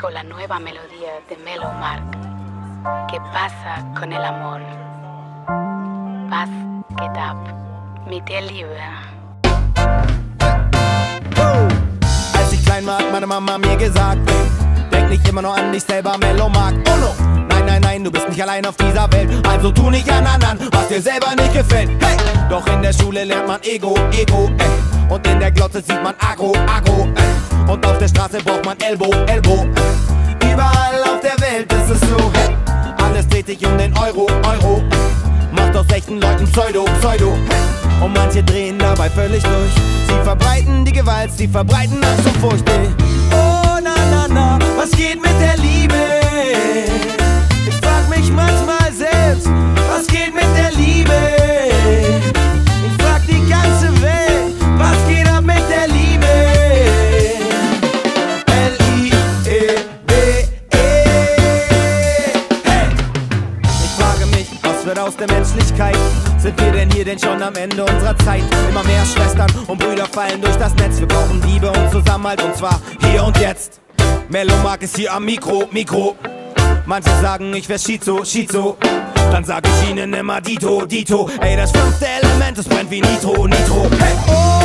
con la nueva melodía de Melo Mark. ¿Qué pasa con el amor? Was geht ab mit der Liebe? Als ich klein war, hat meine Mama mir gesagt, denk nicht immer nur an dich selber, Mellow Mark. Oh no! Nein, nein, nein, du bist nicht allein auf dieser Welt. Also tu nicht an anderen, was dir selber nicht gefällt. Hey! Doch in der Schule lernt man Ego, Ego, ey. Und in der Glotze sieht man Agro, Agro, ey. Straße braucht man Elbow, Elbow. Überall auf der Welt ist es so, hey. Alles dreht sich um den Euro, Euro. Macht aus echten Leuten Pseudo, Pseudo. Und manche drehen dabei völlig durch. Sie verbreiten die Gewalt, sie verbreiten Angst und Furcht. Ey. Wird aus der Menschlichkeit? Sind wir denn hier denn schon am Ende unserer Zeit? Immer mehr Schwestern und Brüder fallen durch das Netz. Wir brauchen Liebe und Zusammenhalt und zwar hier und jetzt. Mellow Mark ist hier am Mikro, Mikro. Manche sagen, ich wär Schizo, Schizo. Dann sag ich ihnen immer Dito, Dito. Ey, das fünfte Element, es brennt wie Nitro, Nitro. Hey! Oh!